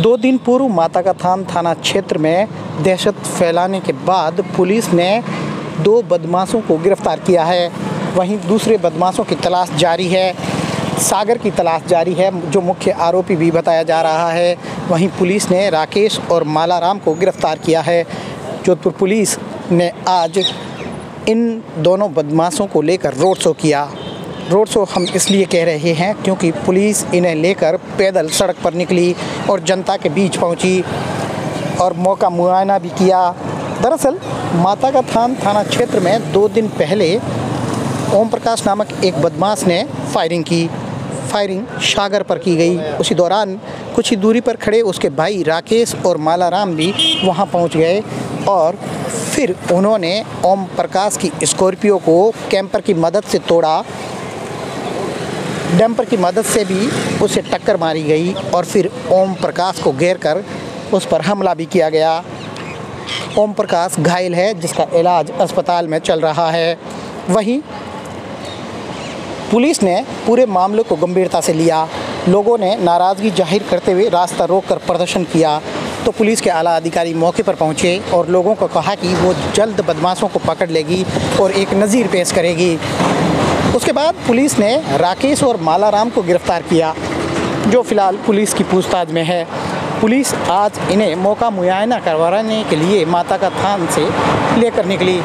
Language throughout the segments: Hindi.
दो दिन पूर्व माता का थान थाना क्षेत्र में दहशत फैलाने के बाद पुलिस ने दो बदमाशों को गिरफ़्तार किया है। वहीं दूसरे बदमाशों की तलाश जारी है। सागर की तलाश जारी है, जो मुख्य आरोपी भी बताया जा रहा है। वहीं पुलिस ने राकेश और मालाराम को गिरफ़्तार किया है। जोधपुर पुलिस ने आज इन दोनों बदमाशों को लेकर रोड शो किया। रोड शो हम इसलिए कह रहे हैं क्योंकि पुलिस इन्हें लेकर पैदल सड़क पर निकली और जनता के बीच पहुँची और मौका मुआयना भी किया। दरअसल माता का थान थाना क्षेत्र में दो दिन पहले ओम प्रकाश नामक एक बदमाश ने फायरिंग की। फायरिंग सागर पर की गई। उसी दौरान कुछ ही दूरी पर खड़े उसके भाई राकेश और मालाराम भी वहाँ पहुँच गए और फिर उन्होंने ओम प्रकाश की स्कॉर्पियो को कैंपर की मदद से तोड़ा डंपर की मदद से भी उसे टक्कर मारी गई और फिर ओम प्रकाश को घेर कर उस पर हमला भी किया गया। ओम प्रकाश घायल है, जिसका इलाज अस्पताल में चल रहा है। वहीं पुलिस ने पूरे मामले को गंभीरता से लिया। लोगों ने नाराज़गी ज़ाहिर करते हुए रास्ता रोककर प्रदर्शन किया। तो पुलिस के आला अधिकारी मौके पर पहुँचे और लोगों को कहा कि वो जल्द बदमाशों को पकड़ लेगी और एक नज़ीर पेश करेगी। उसके बाद पुलिस ने राकेश और मालाराम को गिरफ़्तार किया, जो फ़िलहाल पुलिस की पूछताछ में है। पुलिस आज इन्हें मौका मुआयना करवाने के लिए माता का थान से लेकर निकली।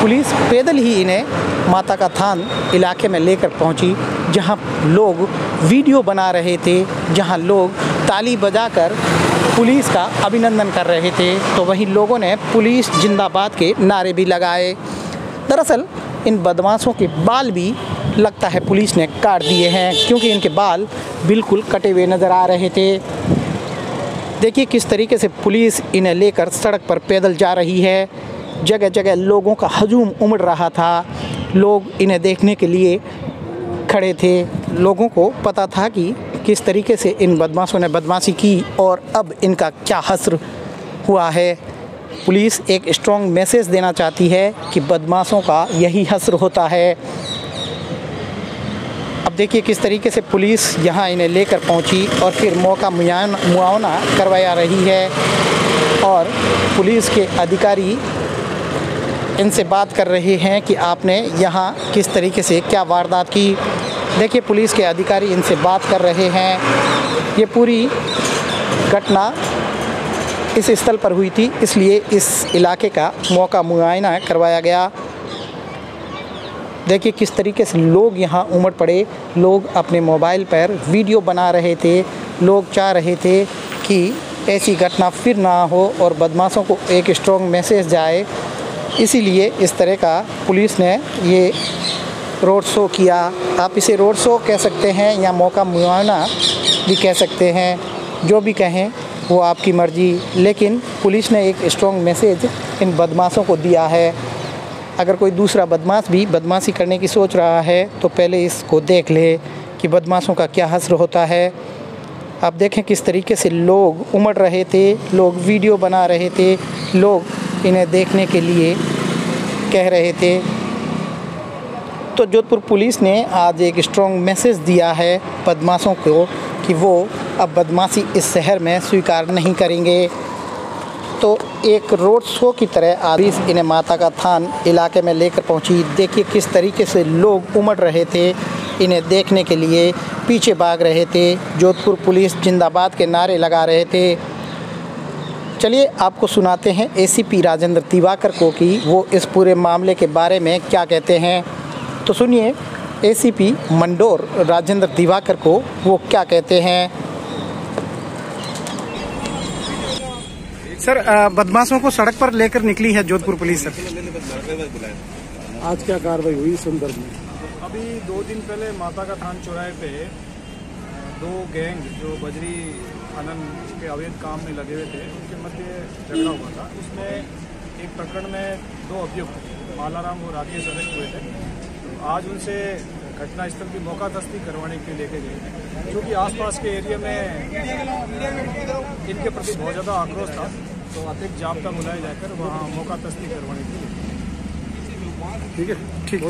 पुलिस पैदल ही इन्हें माता का थान इलाके में लेकर पहुँची, जहाँ लोग वीडियो बना रहे थे, जहाँ लोग ताली बजाकर पुलिस का अभिनंदन कर रहे थे। तो वहीं लोगों ने पुलिस जिंदाबाद के नारे भी लगाए। दरअसल इन बदमाशों के बाल भी लगता है पुलिस ने काट दिए हैं, क्योंकि इनके बाल बिल्कुल कटे हुए नज़र आ रहे थे। देखिए किस तरीके से पुलिस इन्हें लेकर सड़क पर पैदल जा रही है। जगह जगह लोगों का हजूम उमड़ रहा था। लोग इन्हें देखने के लिए खड़े थे। लोगों को पता था कि किस तरीके से इन बदमाशों ने बदमाशी की और अब इनका क्या हसर हुआ है। पुलिस एक स्ट्रॉन्ग मैसेज देना चाहती है कि बदमाशों का यही हसर होता है। अब देखिए किस तरीके से पुलिस यहाँ इन्हें लेकर पहुँची और फिर मौका मुआवना करवाया रही है और पुलिस के अधिकारी इनसे बात कर रहे हैं कि आपने यहाँ किस तरीके से क्या वारदात की। देखिए पुलिस के अधिकारी इनसे बात कर रहे हैं। ये पूरी घटना इस स्थल पर हुई थी, इसलिए इस इलाके का मौका मुआयना करवाया गया। देखिए किस तरीके से लोग यहाँ उमड़ पड़े। लोग अपने मोबाइल पर वीडियो बना रहे थे। लोग चाह रहे थे कि ऐसी घटना फिर ना हो और बदमाशों को एक स्ट्रॉन्ग मैसेज जाए। इसीलिए इस तरह का पुलिस ने ये रोड शो किया। आप इसे रोड शो कह सकते हैं या मौका मुआवना भी कह सकते हैं, जो भी कहें। वो आपकी मर्ज़ी। लेकिन पुलिस ने एक स्ट्रॉन्ग मैसेज इन बदमाशों को दिया है। अगर कोई दूसरा बदमाश भी बदमाशी करने की सोच रहा है तो पहले इसको देख ले कि बदमाशों का क्या हसर होता है। आप देखें किस तरीके से लोग उमड़ रहे थे, लोग वीडियो बना रहे थे, लोग इन्हें देखने के लिए कह रहे थे। तो जोधपुर पुलिस ने आज एक स्ट्रॉन्ग मैसेज दिया है बदमाशों को कि वो अब बदमाशी इस शहर में स्वीकार नहीं करेंगे। तो एक रोड शो की तरह आरिस इन्हें माता का थान इलाके में लेकर पहुँची। देखिए किस तरीके से लोग उमड़ रहे थे। इन्हें देखने के लिए पीछे भाग रहे थे। जोधपुर पुलिस जिंदाबाद के नारे लगा रहे थे। चलिए आपको सुनाते हैं एसीपी राजेंद्र तिवाकर को कि वो इस पूरे मामले के बारे में क्या कहते हैं। तो सुनिए एसीपी मंडोर राजेंद्र दिवाकर को वो क्या कहते हैं। सर बदमाशों को सड़क पर लेकर निकली है जोधपुर पुलिस सर। आज क्या कार्रवाई हुई इस संदर्भ में? अभी दो दिन पहले माता का थान चौराहे पे दो गैंग जो बजरी खनन के अवैध काम में लगे हुए थे उनके मध्य झगड़ा हुआ था। उसमें एक प्रकरण में दो अभियुक्त मालाराम और राकेश अरेस्ट हुए थे। आज उनसे घटनास्थल की मौका दस्ती करवाने के लिए लेके गए। क्योंकि आसपास के एरिया में इनके प्रति बहुत ज़्यादा आक्रोश था तो अतिरिक्त जाब्ता बुलाया जाकर वहाँ मौका तस्ती करवाने के लिए। ठीक है? ठीक